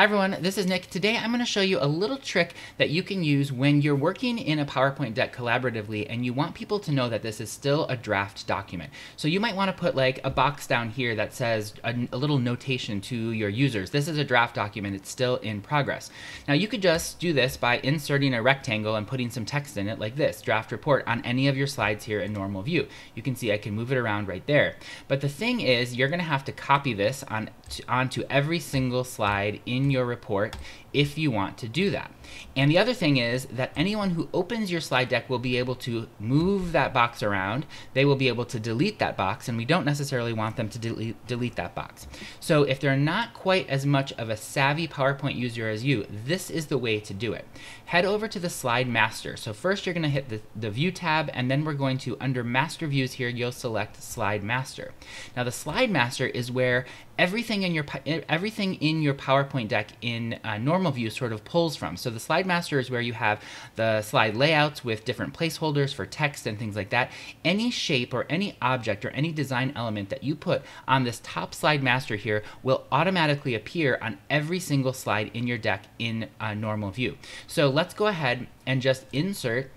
Hi everyone, this is Nick. Today I'm going to show you a little trick that you can use when you're working in a PowerPoint deck collaboratively and you want people to know that this is still a draft document. So you might want to put like a box down here that says a, a, little notation to your users. This is a draft document, it's still in progress. Now you could just do this by inserting a rectangle and putting some text in it like this, draft report, on any of your slides here in normal view. You can see I can move it around right there. But the thing is, you're going to have to copy this on onto every single slide in your report if you want to do that. And the other thing is that anyone who opens your slide deck will be able to move that box around. They will be able to delete that box, and we don't necessarily want them to delete, delete that box. So if they're not quite as much of a savvy PowerPoint user as you, this is the way to do it. Head over to the slide master. So first you're going to hit the, the view tab, and then we're going to, under master views here, you'll select slide master. Now the slide master is where everything in your everything in your PowerPoint deck in uh, normal view sort of pulls from. So the slide master is where you have the slide layouts with different placeholders for text and things like that. Any shape or any object or any design element that you put on this top slide master here will automatically appear on every single slide in your deck in uh, normal view. So let's go ahead and just insert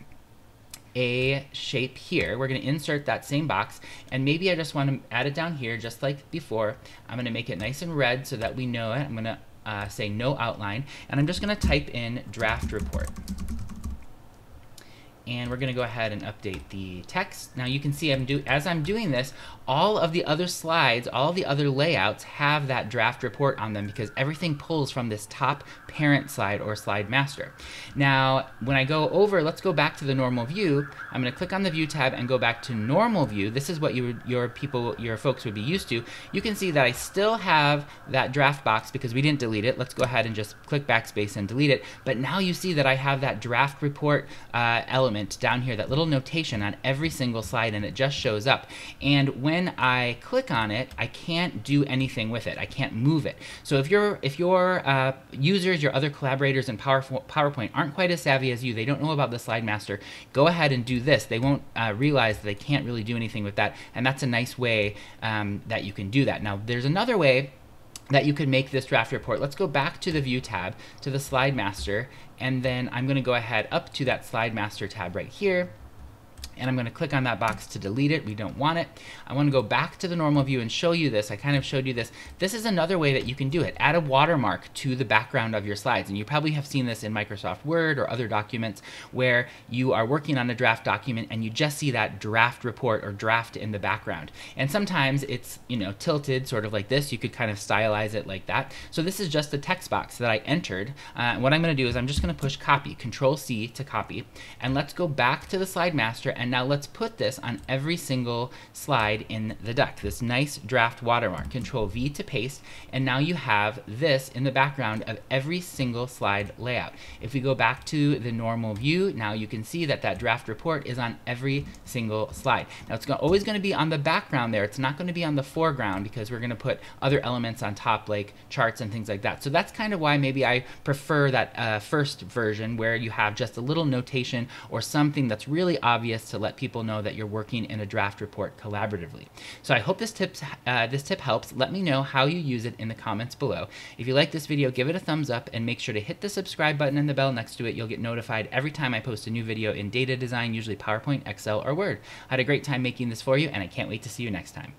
a shape here. We're going to insert that same box and maybe I just want to add it down here just like before. I'm going to make it nice and red so that we know it. I'm going to uh, say no outline. And I'm just going to type in draft report and we're going to go ahead and update the text. Now you can see I'm do as I'm doing this, all of the other slides, all the other layouts have that draft report on them because everything pulls from this top parent slide or slide master. Now, when I go over, let's go back to the normal view. I'm going to click on the view tab and go back to normal view. This is what you, your people, your folks would be used to. You can see that I still have that draft box because we didn't delete it. Let's go ahead and just click backspace and delete it. But now you see that I have that draft report uh, element element down here, that little notation on every single slide, and it just shows up. And when I click on it, I can't do anything with it. I can't move it. So if your if your uh, users, your other collaborators in PowerPoint aren't quite as savvy as you, they don't know about the Slide Master, go ahead and do this. They won't uh, realize that they can't really do anything with that, and that's a nice way um, that you can do that. Now, there's another way that you could make this draft report. Let's go back to the View tab, to the Slide Master, and then I'm going to go ahead up to that Slide Master tab right here and I'm going to click on that box to delete it. We don't want it. I want to go back to the normal view and show you this. I kind of showed you this. This is another way that you can do it. Add a watermark to the background of your slides. And you probably have seen this in Microsoft Word or other documents where you are working on a draft document and you just see that draft report or draft in the background. And sometimes it's, you know, tilted sort of like this. You could kind of stylize it like that. So this is just a text box that I entered. Uh, what I'm going to do is I'm just going to push copy, Control C to copy. And let's go back to the slide master and now let's put this on every single slide in the deck. This nice draft watermark. Control V to paste. And now you have this in the background of every single slide layout. If we go back to the normal view, now you can see that that draft report is on every single slide. Now it's always going to be on the background there. It's not going to be on the foreground because we're going to put other elements on top like charts and things like that. So that's kind of why maybe I prefer that uh, first version where you have just a little notation or something that's really obvious to let people know that you're working in a draft report collaboratively. So I hope this, tips, uh, this tip helps. Let me know how you use it in the comments below. If you like this video, give it a thumbs up and make sure to hit the subscribe button and the bell next to it. You'll get notified every time I post a new video in data design, usually PowerPoint, Excel, or Word. I had a great time making this for you, and I can't wait to see you next time.